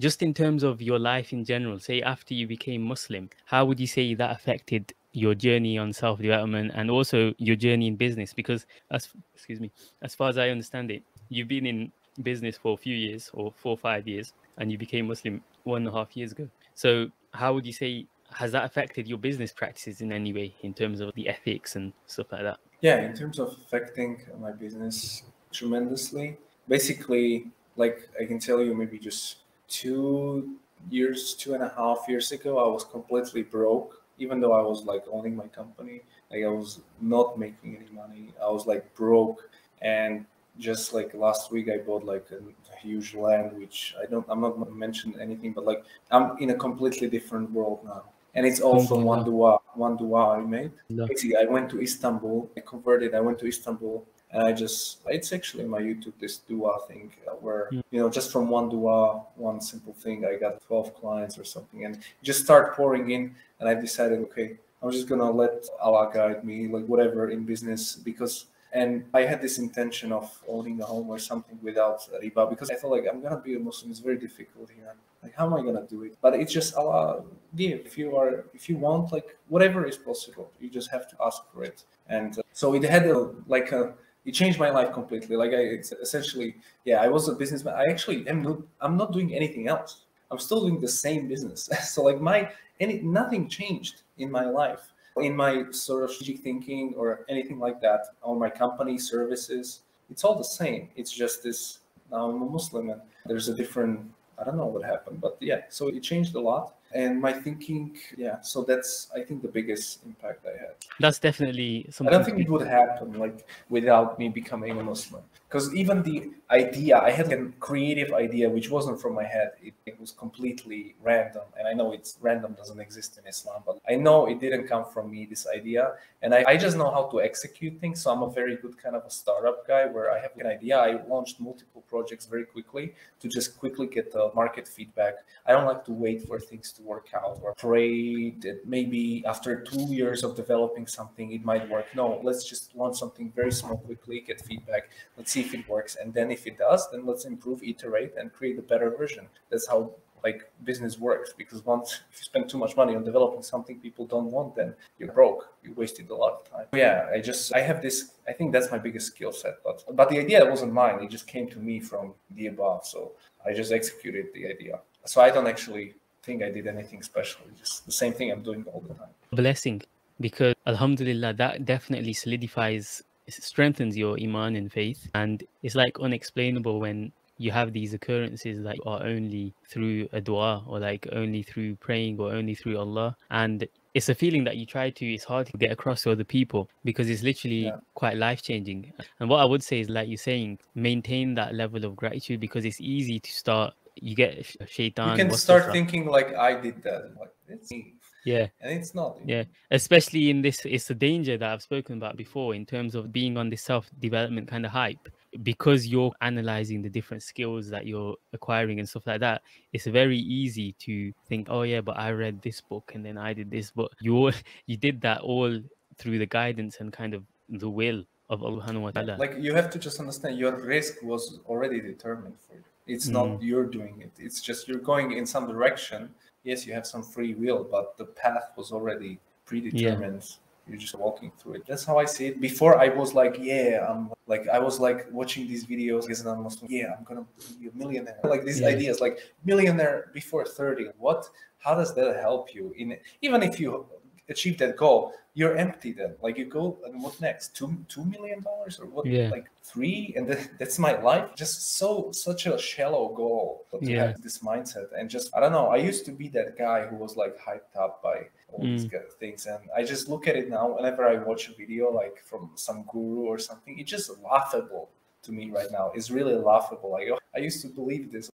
just in terms of your life in general, say after you became Muslim, how would you say that affected your journey on self development and also your journey in business? Because as excuse me, as far as I understand it, you've been in business for a few years or four or five years, and you became Muslim one and a half years ago. So how would you say has that affected your business practices in any way in terms of the ethics and stuff like that? Yeah, in terms of affecting my business tremendously. Basically, like I can tell you, maybe just two years, two and a half years ago, I was completely broke. Even though I was like owning my company, like I was not making any money. I was like broke, and just like last week, I bought like a, huge land, which I don't. I'm not going to mention anything, but like I'm in a completely different world now and it's all from one dua one dua i made no. basically i went to istanbul i converted i went to istanbul and i just it's actually my youtube this dua thing uh, where mm. you know just from one dua one simple thing i got 12 clients or something and just start pouring in and i decided okay i'm just gonna let allah guide me like whatever in business because and I had this intention of owning a home or something without riba because I thought like I'm gonna be a Muslim. It's very difficult here. Like how am I gonna do it? But it's just Allah give. If you are, if you want, like whatever is possible, you just have to ask for it. And uh, so it had a like a it changed my life completely. Like I, it's essentially, yeah, I was a businessman. I actually am not, I'm not doing anything else. I'm still doing the same business. so like my any nothing changed in my life in my sort of strategic thinking or anything like that, on my company services, it's all the same. It's just this now I'm a Muslim and there's a different I don't know what happened, but yeah, so it changed a lot. And my thinking yeah so that's i think the biggest impact i had. That's definitely something i don't think it would happen like without me becoming a muslim because even the idea i had a creative idea which wasn't from my head. It, it, was completely random and i know it's random doesn't exist in islam but i know it didn't come from me this idea. And I, I just know how to execute things so i'm a very good kind of a startup guy where i have an idea. I launched multiple projects very quickly to just quickly get the market feedback. I don't like to wait for things to work out or pray that maybe after two years of developing something it might work. No let's just launch something very small quickly get feedback. Let's see if it works. And then if it does then let's improve iterate and create a better version. That's how like business works because once if you spend too much money on developing something people don't want then you're broke. You wasted a lot of time. Yeah i just i have this i think that's my biggest skill set but but the idea wasn't mine. It just came to me from the above. So i just executed the idea. So i don't actually think I did anything special. It's just the same thing I'm doing all the time. Blessing, because Alhamdulillah, that definitely solidifies, strengthens your iman and faith, and it's like unexplainable when you have these occurrences that are only through a dua or like only through praying or only through Allah, and it's a feeling that you try to it's hard to get across to other people because it's literally yeah. quite life changing and what i would say is like you're saying maintain that level of gratitude because it's easy to start you get shaitan. You can start thinking like I did that. Like it's me. Yeah. And it's not. Yeah. Especially in this, it's a danger that I've spoken about before in terms of being on this self development kind of hype. Because you're analyzing the different skills that you're acquiring and stuff like that, it's very easy to think, oh, yeah, but I read this book and then I did this. But you you did that all through the guidance and kind of the will of Allah. Like you have to just understand your rizq was already determined for you. It's mm. not you're doing it. It's just you're going in some direction. Yes, you have some free will, but the path was already predetermined. Yeah. You're just walking through it. That's how I see it. Before I was like, yeah, I'm like I was like watching these videos as an Muslim. Yeah, I'm gonna be a millionaire. Like these yeah. ideas, like millionaire before 30. What? How does that help you? In even if you achieve that goal, you're empty then. Like you go and what next? Two two million dollars or what? Yeah. Like three, and that's my life. Just so such a shallow goal. yeah. have this mindset and just I don't know. I used to be that guy who was like hyped up by all mm. these things, and I just look at it now. Whenever I watch a video like from some guru or something, it's just laughable to me right now is really laughable. Like oh, I used to believe this.